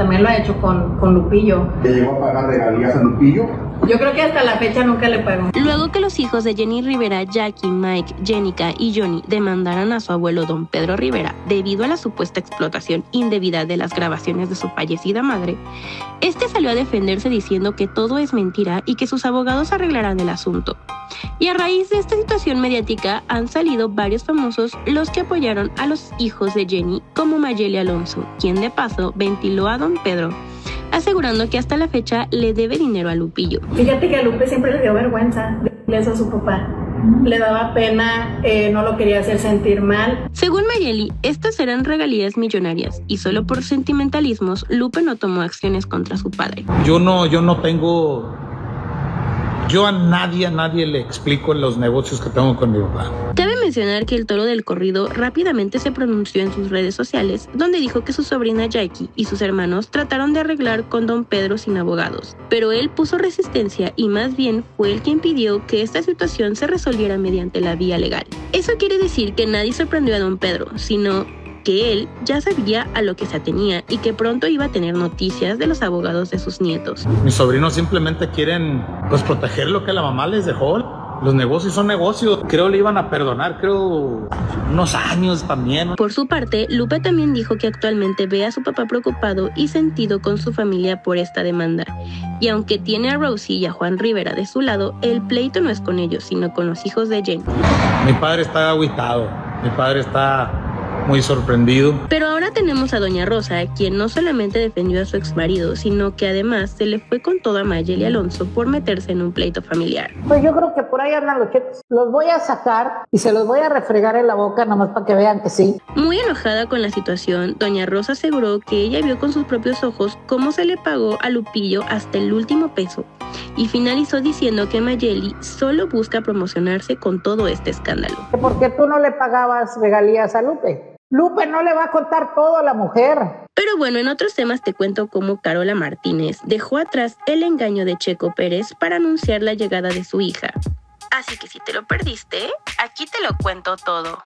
También lo ha hecho con, con Lupillo. ¿Le llegó a pagar regalías a Lupillo? Yo creo que hasta la fecha nunca le pagó. Luego que los hijos de Jenny Rivera, Jackie, Mike, Jenica y Johnny demandaran a su abuelo don Pedro Rivera debido a la supuesta explotación indebida de las grabaciones de su fallecida madre, este salió a defenderse diciendo que todo es mentira y que sus abogados arreglarán el asunto. Y a raíz de esta situación mediática han salido varios famosos los que apoyaron a los hijos de Jenny como Mayeli Alonso, quien de paso ventiló a don Pedro asegurando que hasta la fecha le debe dinero a Lupillo. Fíjate que a Lupe siempre le dio vergüenza de eso a su papá. Le daba pena, eh, no lo quería hacer sentir mal. Según Mayeli, estas eran regalías millonarias y solo por sentimentalismos Lupe no tomó acciones contra su padre. Yo no, yo no tengo yo a nadie, a nadie le explico los negocios que tengo con mi papá. Cabe mencionar que el toro del corrido rápidamente se pronunció en sus redes sociales, donde dijo que su sobrina Jackie y sus hermanos trataron de arreglar con don Pedro sin abogados, pero él puso resistencia y más bien fue el quien pidió que esta situación se resolviera mediante la vía legal. Eso quiere decir que nadie sorprendió a don Pedro, sino que él ya sabía a lo que se atenía y que pronto iba a tener noticias de los abogados de sus nietos. Mis sobrinos simplemente quieren pues proteger lo que la mamá les dejó. Los negocios son negocios. Creo le iban a perdonar, creo, unos años también. Por su parte, Lupe también dijo que actualmente ve a su papá preocupado y sentido con su familia por esta demanda. Y aunque tiene a Rosie y a Juan Rivera de su lado, el pleito no es con ellos, sino con los hijos de Jen. Mi padre está aguitado. Mi padre está muy sorprendido. Pero ahora tenemos a Doña Rosa, quien no solamente defendió a su ex marido, sino que además se le fue con todo a Mayeli Alonso por meterse en un pleito familiar. Pues yo creo que por ahí andan los chetos. Los voy a sacar y se los voy a refregar en la boca nomás para que vean que sí. Muy enojada con la situación, Doña Rosa aseguró que ella vio con sus propios ojos cómo se le pagó a Lupillo hasta el último peso y finalizó diciendo que Mayeli solo busca promocionarse con todo este escándalo. ¿Por qué tú no le pagabas regalías a Lupe? Lupe no le va a contar todo a la mujer. Pero bueno, en otros temas te cuento cómo Carola Martínez dejó atrás el engaño de Checo Pérez para anunciar la llegada de su hija. Así que si te lo perdiste, aquí te lo cuento todo.